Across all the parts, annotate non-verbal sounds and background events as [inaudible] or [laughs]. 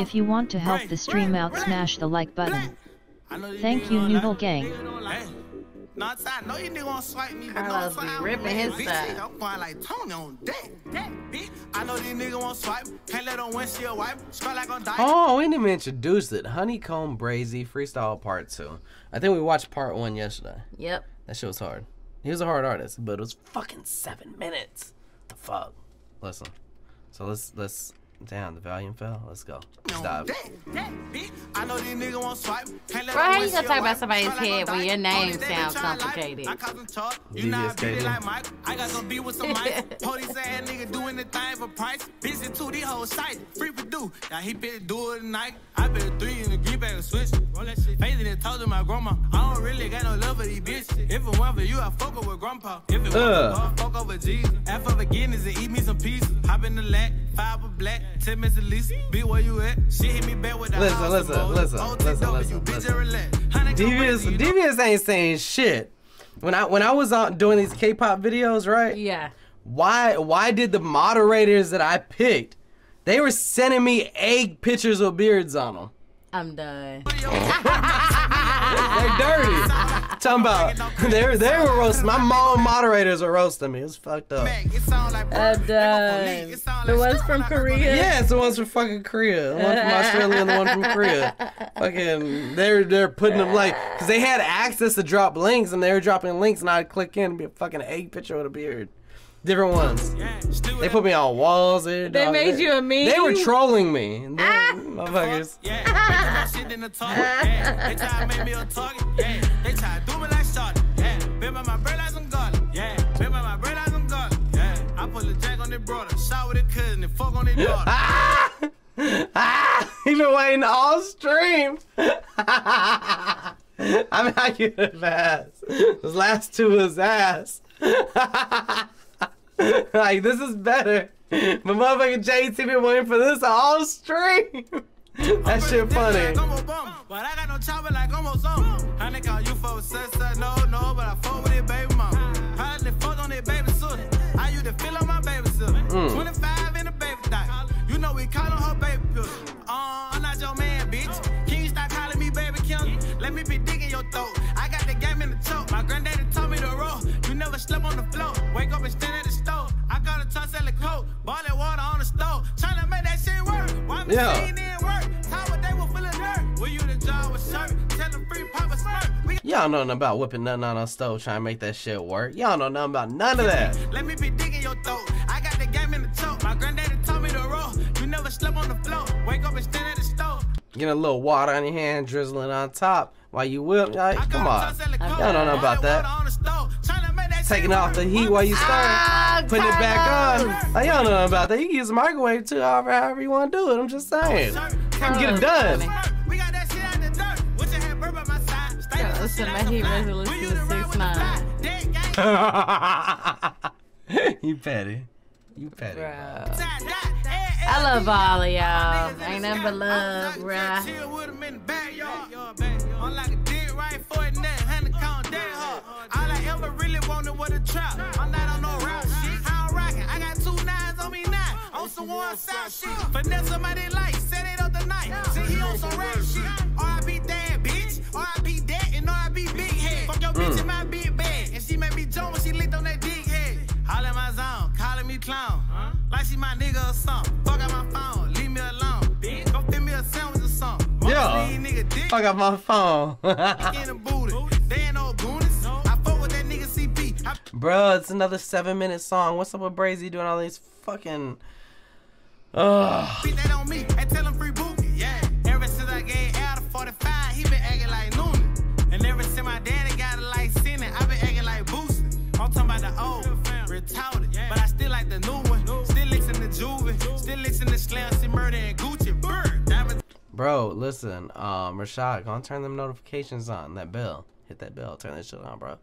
If you want to help the stream out, smash the like button. Thank you, Noodle Gang. No, it's I know you nigga won't swipe me, but Carlos no, be I'm ripping his bitch. I'm going like Tony on deck. Deck, bitch. I know these niggas won't swipe. Can't let them windshield wipe. Squat like on dice. Oh, we didn't even introduce it. HoneyKomb Brazy Freestyle Part 2. I think we watched Part 1 yesterday. Yep. That shit was hard. He was a hard artist, but it was fucking seven minutes. The fuck? Listen. So let's, let's, damn, the volume fell. Let's go. Let's dive. Deck, deck, bitch. I know these niggas won't swipe. Can't Bro, how you gonna talk about somebody's Squat head when your name Only they that sounds like it. complicated? I cause them talk. You know I Devious beat it like Mike. I got some beat with some mice. [laughs] Police ass nigga do anything for price. Busy too, these hoes sight. Free Purdue. Now he been do it tonight. I bet three in the green bag of switch. Roll that shit. Facing it, told to my grandma. I don't really got no love for these bitches. If it weren't for you, I fuck up with grandpa. If it Ugh. wasn't for fuck over Jesus. After forgiveness and eat me some pieces. Hop in the lat, five of black, ten minutes at least. Be where you at. Shit hit me back with the Listen, house listen, listen, listen, listen, listen. relax. Honey, come Devious, crazy, you know? Devious ain't saying shit. When I when I was on doing these K-pop videos, right? Yeah. Why why did the moderators that I picked, they were sending me egg pictures with beards on them? I'm done. [laughs] [laughs] [laughs] They're dirty. [laughs] Talking about [laughs] they were they were roasting. My mom moderators were roasting me. It was fucked up. It sound like I'm purple. done. The ones from when I go Korea? Yeah, it's the ones from fucking Korea. The one from Australia and the one from Korea. [laughs] Fucking, they're they're putting them like, cause they had access to drop links and they were dropping links and I'd click in and be a fucking egg picture with a beard. Different ones. They put me on walls. They, They made you a meme? They were trolling me. They, Ah. motherfuckers. [laughs] Yeah, they more shit than a target. Yeah, they try to make me a target. Yeah, they try to do me like Charlotte. Yeah, been by my bread like some garlic. Yeah, been by my bread like some garlic. Yeah, I put the jack on their brother, shot with a cousin, and fuck on their daughter. [laughs] Ah! [laughs] ah! He been waiting all stream. I mean, I get it fast. Those last two was ass. [laughs] like, this is better. But motherfucking JT been waiting for this all stream. [laughs] that shit funny. But I got no chopper like I'm Osama. Honey call you for a sister, no, no, but I fuck with it, baby mama. How they fuck on it, baby sister? I used to feel on my baby sister. Mm. 25 in a baby. You know we call her baby pills. Uh, I'm not your man, bitch. Can you stop calling me baby Kim? Let me be digging your throat. I got the game in the choke. My granddaddy told me to roll. You never slept on the floor. Wake up and stand We Y'all know nothing about whipping nothing on a stove trying to make that shit work. Y'all know nothing about none of that. Let me be digging your throat. I got the game in the choke. My granddaddy told me to roll. You never slept on the floor. Wake up and stand at the stove. Getting a little water on your hand, drizzling on top while you whip. I come on. a touch at the coat. Y'all don't know Ball about that that. water on the stove. Tryna make that Taking off the heat while you stir. Ah! Putting it back on. Carlos. Like, y'all don't know about that. You can use the microwave too, however, however you want to do it. I'm just saying. Come get it done. We got that shit out the dirt. What you had burp by my side. Stay Yeah, with listen, shit my like heat some fly. resolution We is used to ride with the 6'9". fly. Dead [laughs] you petty. You petty. Bro. Side, dot, I love all of y'all. Ain't the nothing but love, I'm bruh. Chill with 'em in the. I'm like a dick right now. On one south shit. Finesse somebody like, set it up the night. See, he on some rap shit. R.I.P. dad, bitch. R.I.P. dad and R.I.P. big head. Fuck your bitch mm. in my big bed. And she made me jump when she licked on that dick head. My zone, calling me clown. Like she my nigga or something. Fuck out my phone, leave me alone. Bitch, go fit me a sandwich or something. Yeah. These nigga dick Fuck up my phone. [laughs] in the booty. They ain't no goonies. I fuck with that nigga CP. I Bro, it's another seven minute song. What's up with Brazy doing all these fucking. Ugh. beat that on me. I tell him free bookie. Yeah. Ever since I gave out of 45, he been acting like Noonan. And ever since my daddy got a like sinning, I been acting like boosting. I'm talking about the old, retarded. But I still like the new one. Still listen to Juvie. Still listen to Slam, see Murder and Gucci. Bird. Diamond Bro, listen, um, Rashad, go and turn them notifications on. That bell. Hit that bell. Turn that shit on, bro.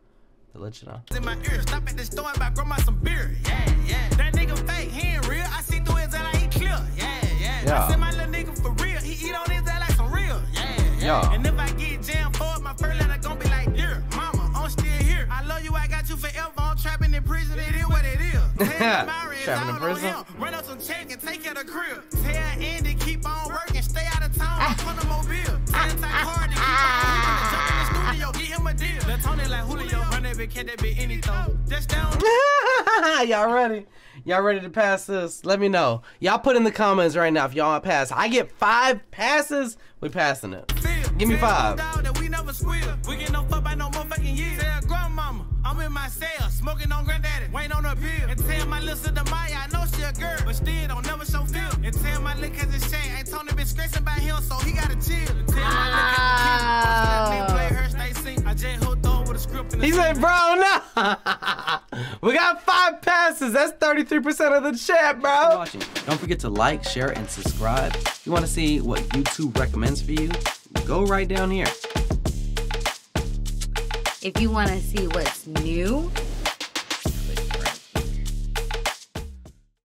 To let you know. in my ear. Stop at the store and buy grandma some beer. Yeah, yeah. That nigga fake, he ain't real. I see through his eye like he clear. Yeah, yeah. Yeah. I said my little nigga for real. He eat on his eye like some real. Yeah, yeah. Yeah. And if I get jammed for it, my first letter gon' be like, dear mama, I'm still here. I love you, I got you forever. I'm trapping in prison. It is what it is. [laughs] Tell Trapping in prison? Run up some check and take care of the crib. Tell Andy keep on working. Stay Come ah. ah. to Mobile. Same type hard to keep on jump in the studio. Get him a deal. Let Tony like Julio. Run that big cat, that big anything. Just down. [laughs] y'all ready? Y'all ready to pass this? Let me know. Y'all put in the comments right now if y'all want to pass. I get five passes. We passing it. Give me five. That we never squeal. We get no fuck by no motherfucking year. Tell grandmama, I'm in my cell, smoking on granddaddy, waiting on a bill. And tell my little sister Maya, I know she a girl, but still don't never show feel. And tell my cousin Shane, ain't Tony been stressing about him, so he gotta chill. And tell my cousin Kim, play her, stay sing. I just hooked on with a script He said, bro, no. [laughs] we got five passes. That's 33% of the chat, bro. watching. Don't forget to like, share, and subscribe. If you want to see what YouTube recommends for you, go right down here. If you want to see what's new